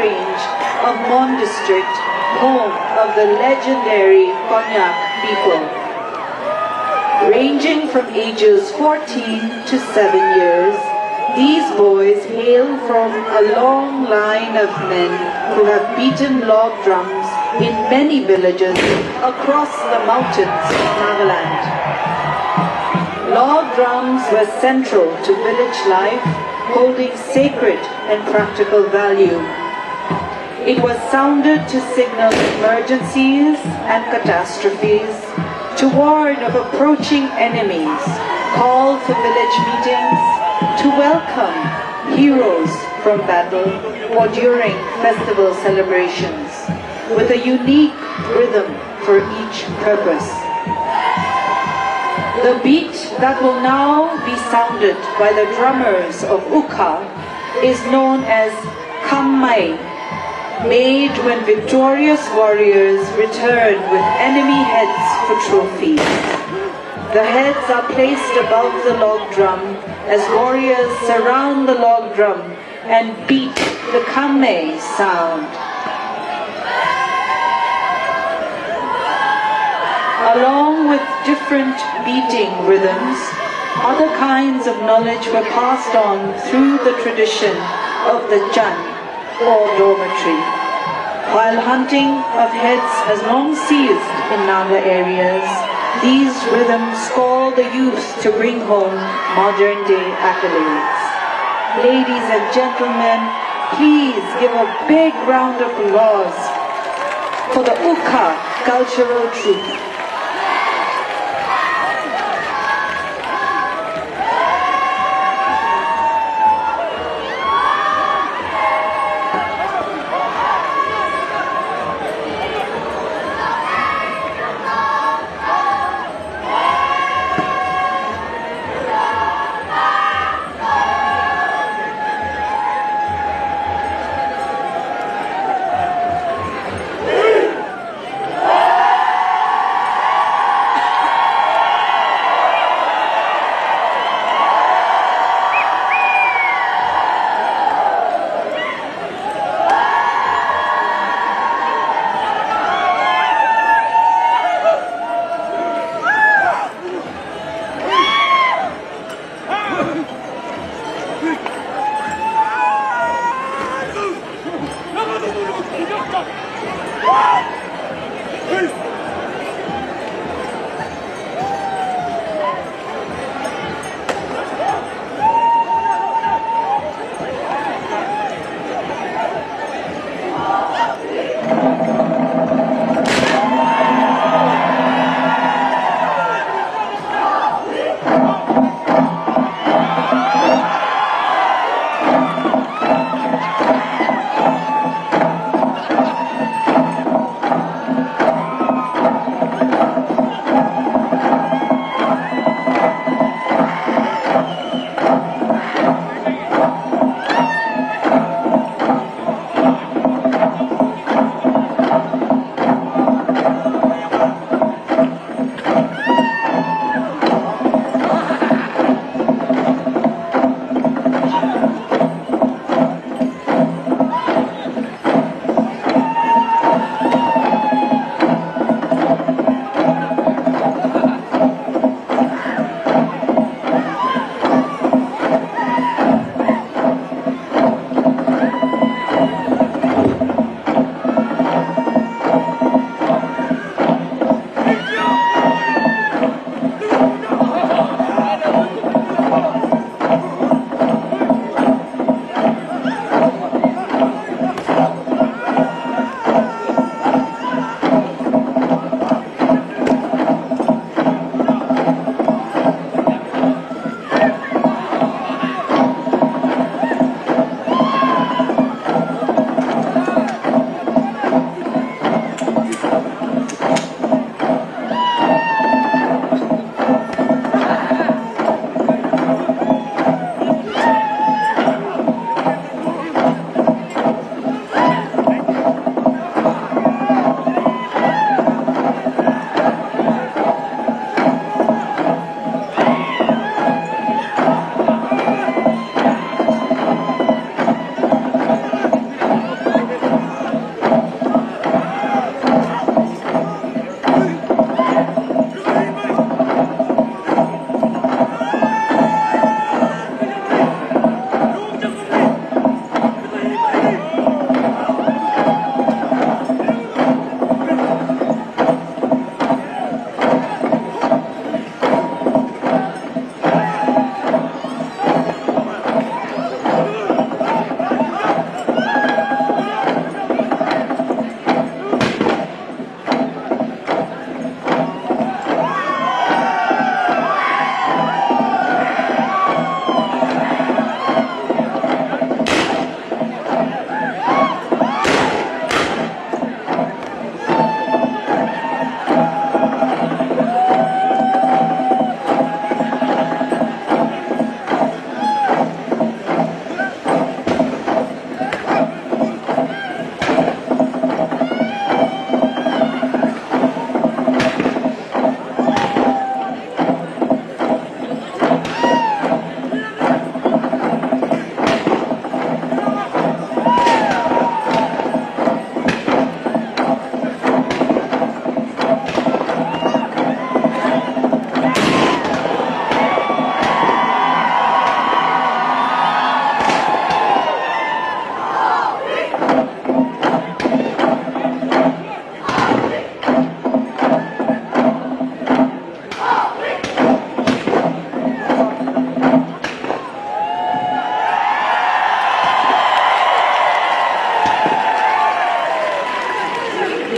range of Mon District, home of the legendary Konyak people. Ranging from ages 14 to 7 years, these boys hail from a long line of men who have beaten log drums in many villages across the mountains of Nagaland. Log drums were central to village life, holding sacred and practical value. It was sounded to signal emergencies and catastrophes, to warn of approaching enemies, call for village meetings, to welcome heroes from battle or during festival celebrations, with a unique rhythm for each purpose. The beat that will now be sounded by the drummers of Ükha is known as Kammai, made when victorious warriors return with enemy heads for trophies. The heads are placed above the log drum as warriors surround the log drum and beat the Kammai sound. Along with different beating rhythms, other kinds of knowledge were passed on through the tradition of the Jan or dormitory. While hunting of heads has long ceased in Naga areas, these rhythms call the youth to bring home modern day accolades. Ladies and gentlemen, please give a big round of applause for the Ükha cultural troupe.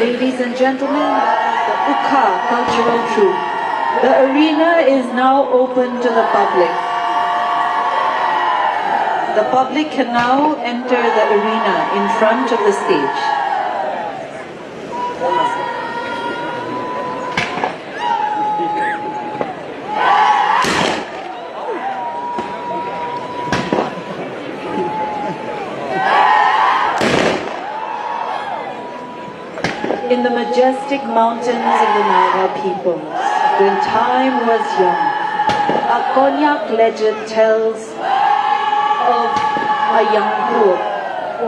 Ladies and gentlemen, the Ükha Cultural Troupe. The arena is now open to the public. The public can now enter the arena in front of the stage. In the majestic mountains of the Naga peoples, when time was young. A Konyak legend tells of a young poor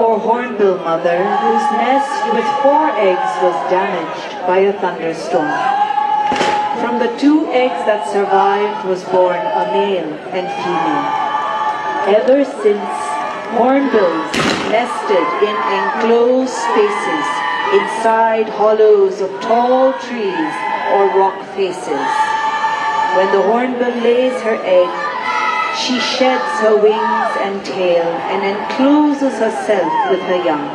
or hornbill mother whose nest with four eggs was damaged by a thunderstorm. From the two eggs that survived was born a male and female. Ever since, hornbills nested in enclosed spaces inside hollows of tall trees or rock faces. When the hornbill lays her egg, she sheds her wings and tail and encloses herself with her young.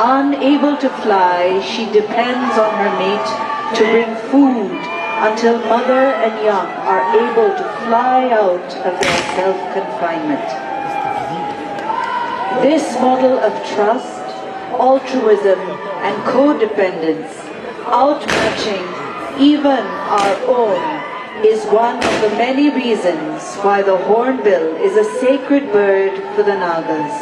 Unable to fly, she depends on her mate to bring food until mother and young are able to fly out of their self-confinement. This model of trust altruism, and codependence, outmatching even our own, is one of the many reasons why the hornbill is a sacred bird for the Nagas.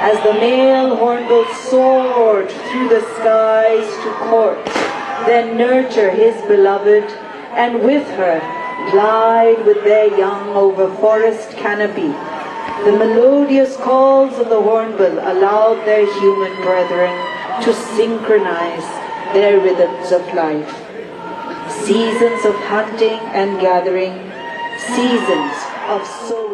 As the male hornbill soared through the skies to court, then nurture his beloved, and with her glide with their young over forest canopy, the melodious calls of the hornbill allowed their human brethren to synchronize their rhythms of life. Seasons of hunting and gathering, seasons of soul.